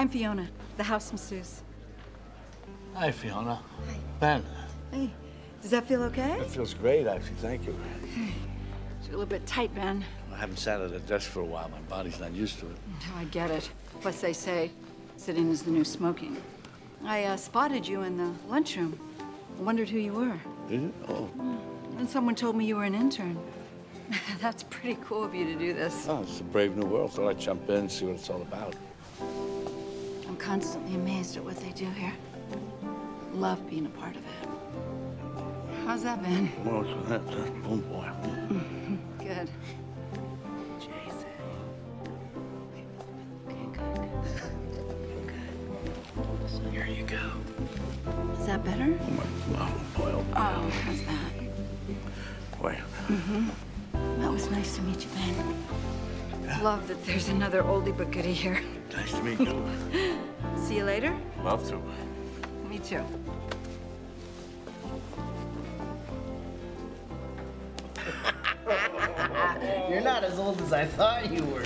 I'm Fiona, the house masseuse. Hi, Fiona. Hi. Ben. Hey, does that feel okay? It feels great, actually. Thank you. It's a little bit tight, Ben. I haven't sat at a desk for a while. My body's not used to it. No, I get it. Plus, they say sitting is the new smoking. I uh, spotted you in the lunchroom. I wondered who you were. Did it? Oh. And someone told me you were an intern. That's pretty cool of you to do this. oh, it's a brave new world. Thought I'd jump in and see what it's all about. Constantly amazed at what they do here. Love being a part of it. How's that Ben? Well, that, that, boom, boy. Good. Jason. Okay, good, good. Here you go. Is that better? Oh, my, oh, boy, oh, boy. Oh, how's that? boy. Mm-hmm. That was nice to meet you, Ben. Love that there's another oldie but goodie here. Nice to meet you. See you later? Love to. Me too. You're not as old as I thought you were.